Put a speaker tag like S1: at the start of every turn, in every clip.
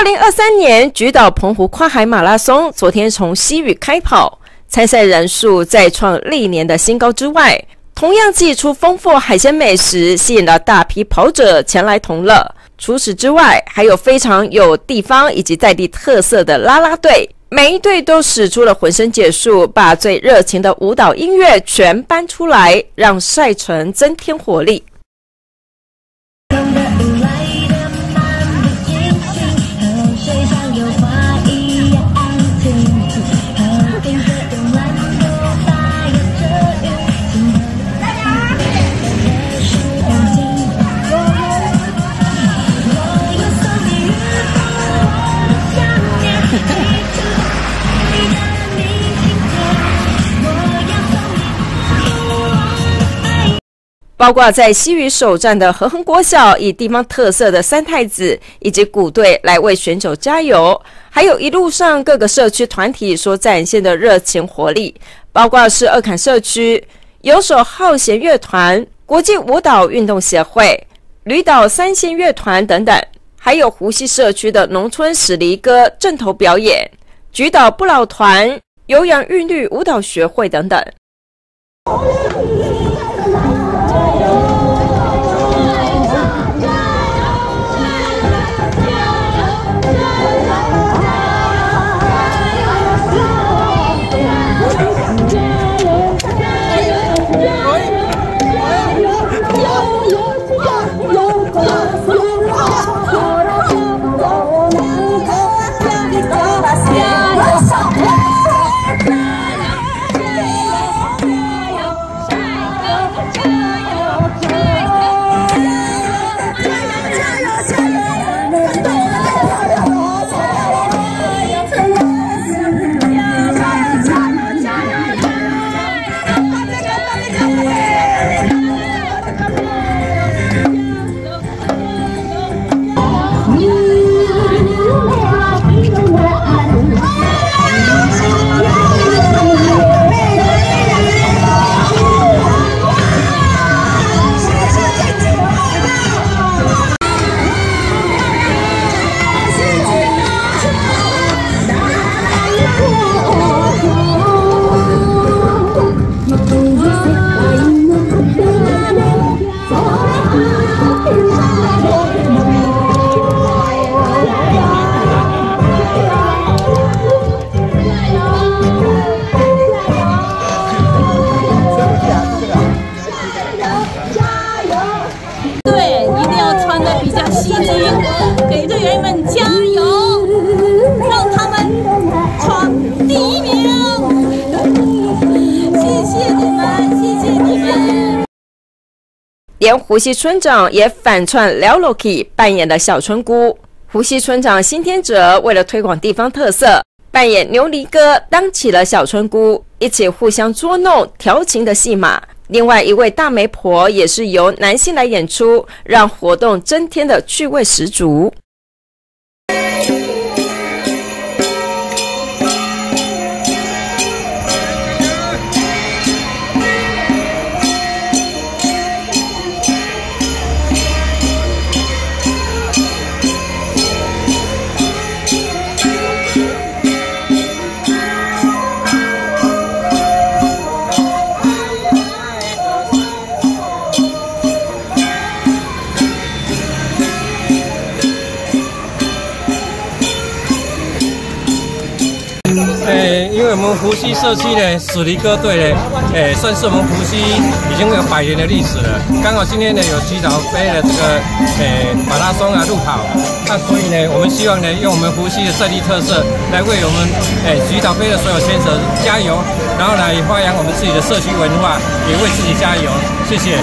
S1: 二零二三年菊岛澎湖跨海马拉松昨天从西屿开跑，参赛人数再创历年的新高之外，同样祭出丰富海鲜美食，吸引了大批跑者前来同乐。除此之外，还有非常有地方以及在地特色的啦啦队，每一队都使出了浑身解数，把最热情的舞蹈音乐全搬出来，让赛程增添活力。包括在西屿首站的和恒国小，以地方特色的三太子以及鼓队来为选手加油；还有一路上各个社区团体所展现的热情活力，包括是二坎社区游手好闲乐团、国际舞蹈运动协会、吕岛三线乐团等等，还有湖西社区的农村史离歌正头表演、菊岛不老团、有氧韵律舞蹈学会等等。
S2: 李金给队员们加油，让他们闯第一名！谢谢你们，谢谢你们！
S1: 连胡西村长也反串了 Loki 扮演的小村姑，胡西村长新天泽为了推广地方特色，扮演牛璃哥当起了小村姑，一起互相捉弄、调情的戏码。另外一位大媒婆也是由男性来演出，让活动增添的趣味十足。
S3: 我们湖西社区呢，史迪哥队呢，诶，算是我们湖西已经有百年的历史了。刚好今天呢有吉岛杯的这个诶马拉松啊路跑，那所以呢，我们希望呢用我们湖西的在地特色来为我们诶吉岛杯的所有选手加油，然后来发扬我们自己的社区文化，也为自己加油。谢谢。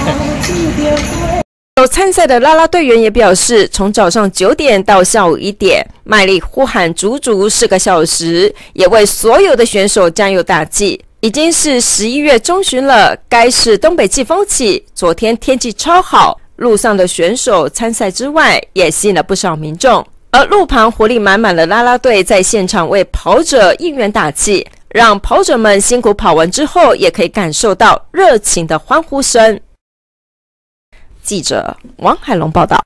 S1: 参赛的啦啦队员也表示，从早上九点到下午一点，卖力呼喊足足四个小时，也为所有的选手加油打气。已经是十一月中旬了，该是东北季风起，昨天天气超好，路上的选手参赛之外，也吸引了不少民众。而路旁活力满满的啦啦队在现场为跑者应援打气，让跑者们辛苦跑完之后，也可以感受到热情的欢呼声。记者王海龙报道。